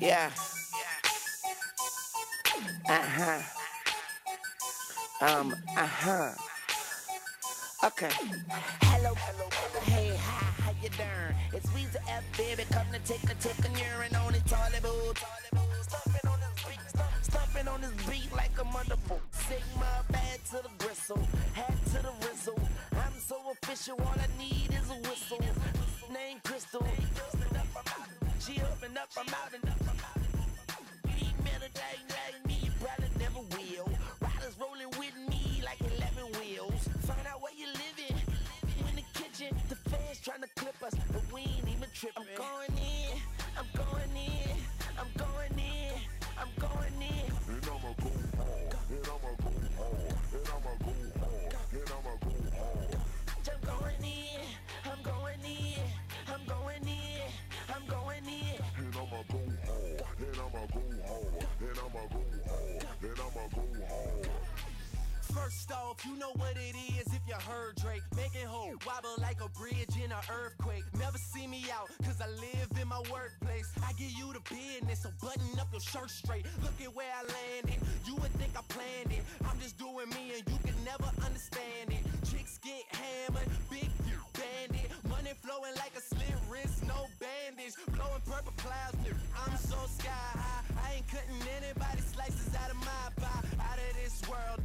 Yeah. Uh huh. Um, uh huh. Okay. Hello, hello, hey, hi, how you doing? It's Weezy F, baby, come to take a take a urine on it, toilet bowl. Stomping on this beat, stomp, stomping on this beat like a wonderful. Sigma, bad to the bristle, to the rizzle. I'm so official, I'm out and off, you know what it is if you heard Drake. Making hoe wobble like a bridge in an earthquake. Never see me out, cause I live in my workplace. I give you the business, so button up your shirt straight. Look at where I landed. You would think I planned it. I'm just doing me and you can never understand it. Chicks get hammered, big bandit. Money flowing like a slit wrist, no bandage. Blowing purple clouds, I'm so sky high. I ain't cutting anybody slices out of my pie. Out of this world,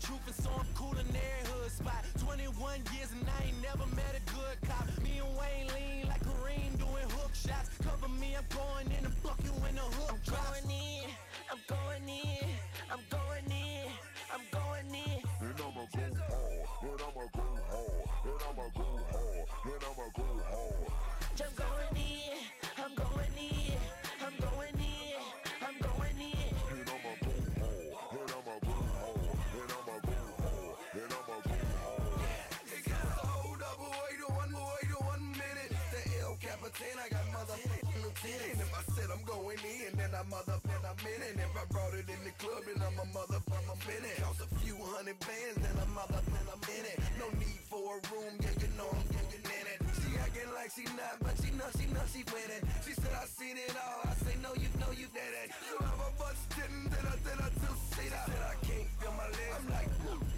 the truth, and so I'm cool in every hood spot. 21 years and I ain't never met a good cop. Me and Wayne lean like Kareem doing hook shots. Cover me, I'm going in the bucket when the hook I'm drops. going in, I'm going in, I'm going in, I'm going in. And I'ma go hard, and I'ma go hard, and I'ma go hard, and I'ma go hard. I'm going in, I'm going in, 10, I got motherfucking lieutenant. If I said I'm going in, then I mother, then I'm in it. If I brought it in the club, then I'm a mother, I'm in it. Cost a few hundred bands, then I'm motherfucking I'm in it. No need for a room, yeah, you know I'm getting in it. She acting like she not, but she know, she know she winning. She said I seen it all. I say no, you know you did it. You have a bunch didn't, then I, then I do see that. Said I can't feel my legs. I'm like. Whoa.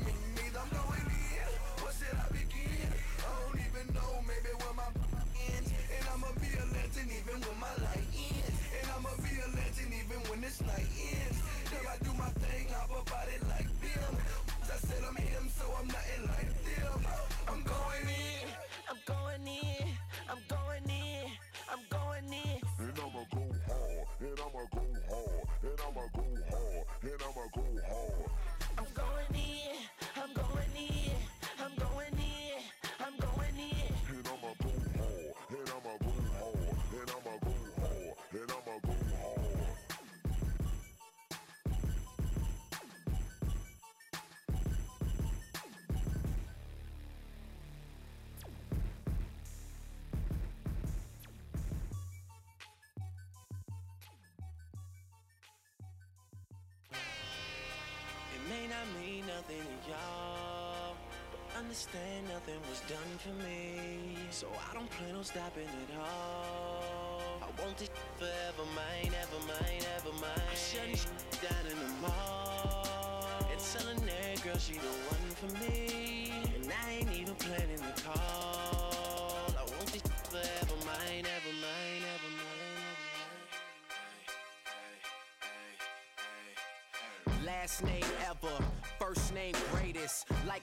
I'ma go hard, and I'ma go hard. I'm going in, It may not mean nothing to y'all, but understand nothing was done for me. So I don't plan on stopping at all. I want this forever, mine, ever mine, ever mine. I'm shutting shit down in the mall and telling that girl she the one for me. And I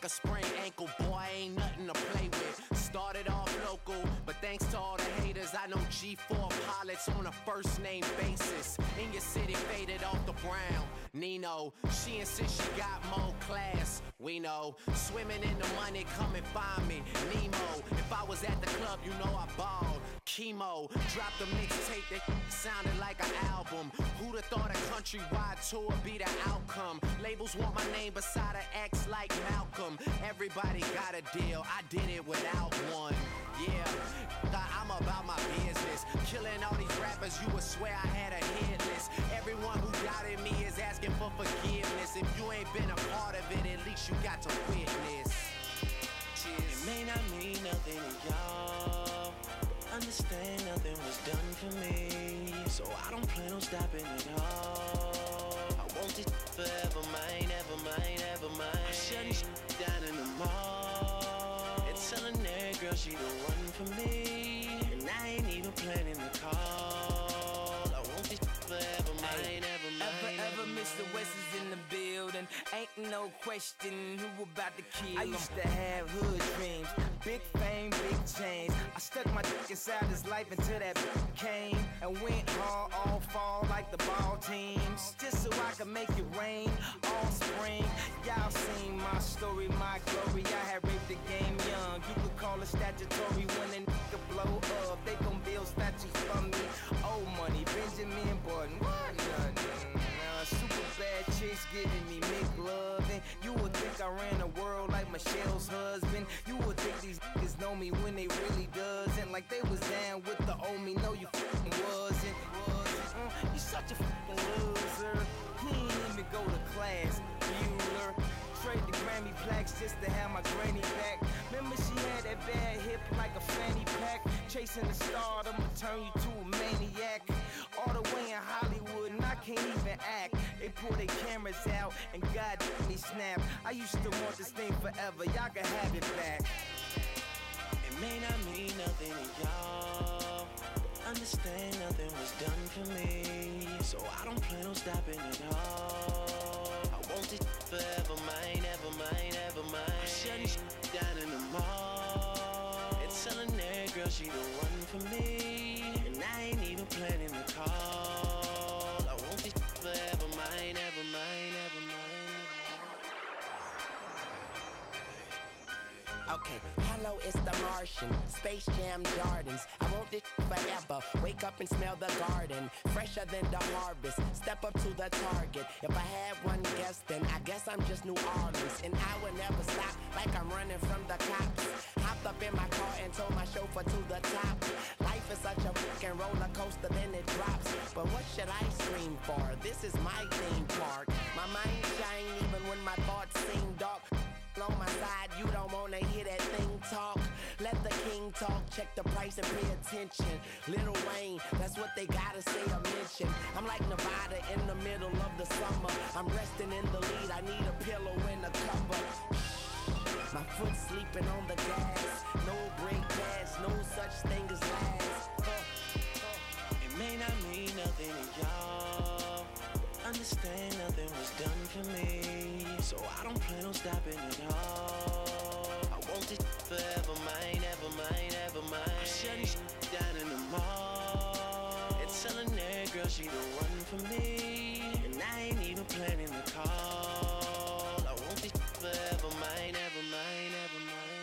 Like a sprained ankle, boy, ain't nothing to play with. Started off local, but thanks to all the haters, I know G4 pilots on a first name basis. In your city, faded off the brown. Nino, she insists she got more class. We know, swimming in the money, come and find me. Nemo, if I was at the club, you know I balled. Chemo, dropped a mixtape that sounded like an album. Who'da thought a countrywide tour be the outcome? Labels want my name beside an X like Malcolm. Everybody got a deal, I did it without one. Yeah, I'm about my business. Killing all these rappers, you would this forever mine, ever mine, ever mine. I'm shutting shit down in the mall. And telling that girl she the one for me. And I ain't even planning the call. I want this forever mine, ever mine. Ever, ever Mr. West is in the Ain't no question who about to kill I used to have hood dreams. Big fame, big chains. I stuck my dick inside his life until that came and went hard all fall like the ball teams. Just so I could make it rain all spring. Y'all seen my story, my glory. Husband. You would think these niggas know me when they really doesn't. Like they was down with the old me. No, you fucking wasn't. Uh, you such a fucking loser. He ain't even go to class. Bueller. Trade the Grammy plaques just to have my granny back. Remember she had that bad hip like a fanny pack. Chasing the star, I'ma turn you to pull their cameras out and God me snap. I used to want this thing forever. Y'all can have it back. It may not mean nothing to y'all. Understand nothing was done for me. So I don't plan on stopping at all. I want it forever mine, ever mine, ever mine. Space Jam Gardens. I want this forever. Wake up and smell the garden. Fresher than the harvest. Step up to the target. If I had one guess, then I guess I'm just New Orleans. And I would never stop like I'm running from the cops. Hopped up in my car and told my chauffeur to the top. Life is such a fucking roller coaster, then it drops. But what should I scream for? This is my theme park. Check the price and pay attention. Lil Wayne, that's what they gotta say or mention. I'm like Nevada in the middle of the summer. I'm resting in the lead, I need a pillow and a cover. My foot sleeping on the gas. No brake pads, no such thing as last. It may not mean nothing to y'all. Understand nothing was done for me. So I don't plan on stopping at all. The one for me. And I ain't even planning the call. I want it forever mine, ever mine, ever mine,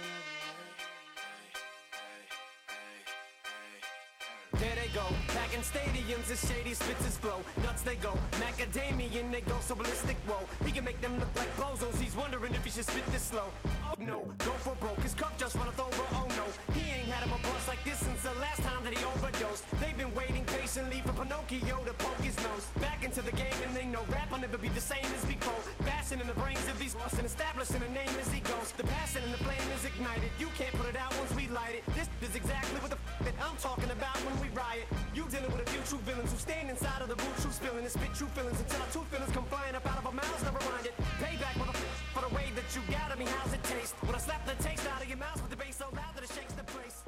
There they go, back in stadiums, the shady spits his flow. Nuts they go, macadamian they go so ballistic. Whoa, he can make them look like bozos. He's wondering if he should spit this slow. Oh no, go for broke. His cup just runneth over. Oh no, he ain't had him a bust like this since the last time that he overdosed. They've been waiting Pinocchio to poke his nose. Back into the game and they know rap will never be the same as before. Bashing in the brains of these lost and establishing a name as he goes. The passion and the flame is ignited. You can't put it out once we light it. This is exactly what the f- that I'm talking about when we riot. You dealing with a few true villains who stand inside of the blue true spilling and spit true feelings until our two feelings come flying up out of our mouths. Never mind it. Payback for the f- for the way that you got at me. How's it taste? When I slap the taste out of your mouth with the bass so loud that it shakes the place.